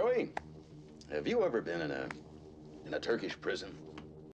Joey, have you ever been in a in a Turkish prison?